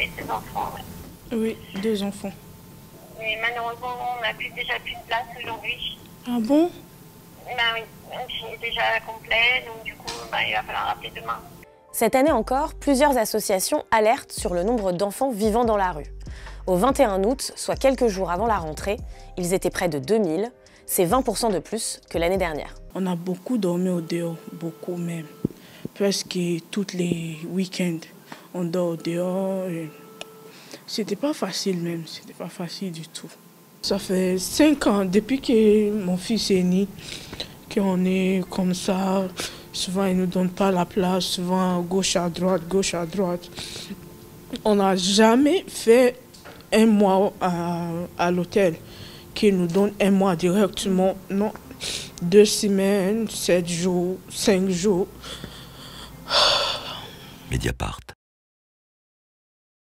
avez deux enfants. Oui, deux enfants. Mais malheureusement, on n'a plus, déjà plus de place aujourd'hui. Ah bon? Ben oui, c'est déjà complet, donc du coup, ben, il va falloir rappeler demain. Cette année encore, plusieurs associations alertent sur le nombre d'enfants vivant dans la rue. Au 21 août, soit quelques jours avant la rentrée, ils étaient près de 2000. C'est 20% de plus que l'année dernière. On a beaucoup dormi au dehors, beaucoup même. Presque tous les week-ends, on dort dehors. C'était pas facile même, c'était pas facile du tout. Ça fait cinq ans, depuis que mon fils est né, qu'on est comme ça. Souvent, ils ne nous donnent pas la place, souvent gauche à droite, gauche à droite. On n'a jamais fait un mois à, à l'hôtel, qui nous donne un mois directement. Non, deux semaines, sept jours, cinq jours. Mediapart.